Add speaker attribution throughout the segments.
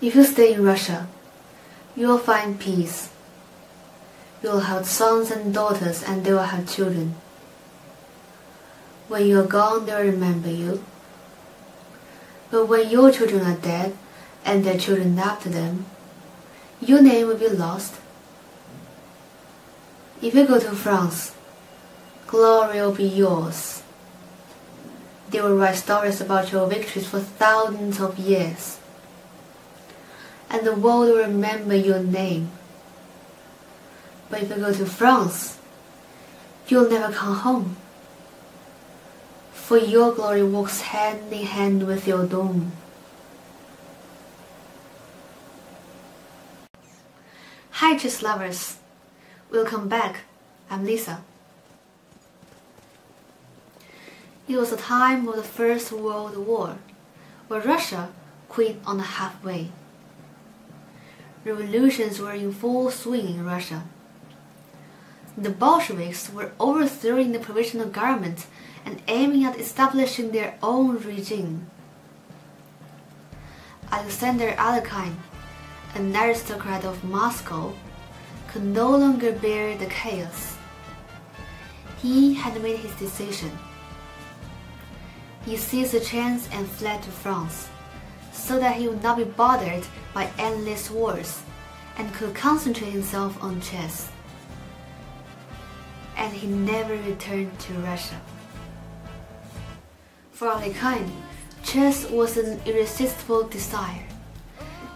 Speaker 1: If you stay in Russia, you will find peace. You will have sons and daughters, and they will have children. When you are gone, they will remember you. But when your children are dead, and their children after them, your name will be lost. If you go to France, glory will be yours. They will write stories about your victories for thousands of years. And the world will remember your name. But if you go to France, you'll never come home. For your glory walks hand in hand with your doom. Hi, chess lovers. Welcome back. I'm Lisa. It was the time of the First World War, where Russia quit on the halfway. Revolutions were in full swing in Russia. The Bolsheviks were overthrowing the provisional government and aiming at establishing their own regime. Alexander Alekhine, an aristocrat of Moscow, could no longer bear the chaos. He had made his decision. He seized the chance and fled to France, so that he would not be bothered by endless wars and could concentrate himself on chess. And he never returned to Russia. For Alekhine, chess was an irresistible desire,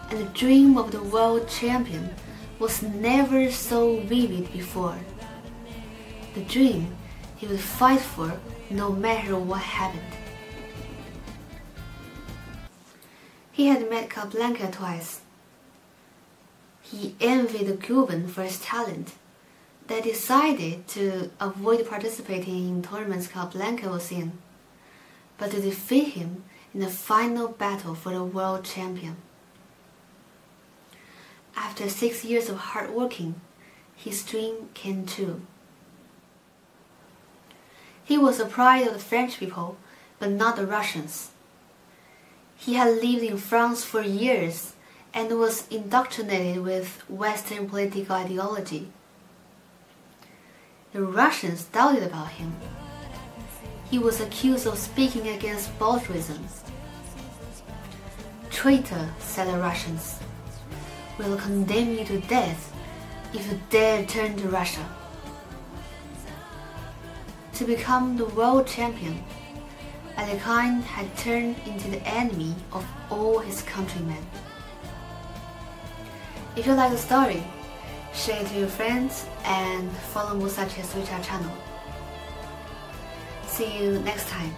Speaker 1: and the dream of the world champion was never so vivid before. The dream he would fight for no matter what happened. He had met Capablanca twice. He envied the Cuban for his talent. They decided to avoid participating in tournaments Capablanca was in but to defeat him in the final battle for the world champion. After six years of hard working, his dream came true. He was the pride of the French people, but not the Russians. He had lived in France for years and was indoctrinated with Western political ideology. The Russians doubted about him he was accused of speaking against Bolshevism. Traitor, said the Russians. We'll condemn you to death if you dare turn to Russia. To become the world champion, Alekhine had turned into the enemy of all his countrymen. If you like the story, share it to your friends and follow MustaChess WeChat channel. See you next time.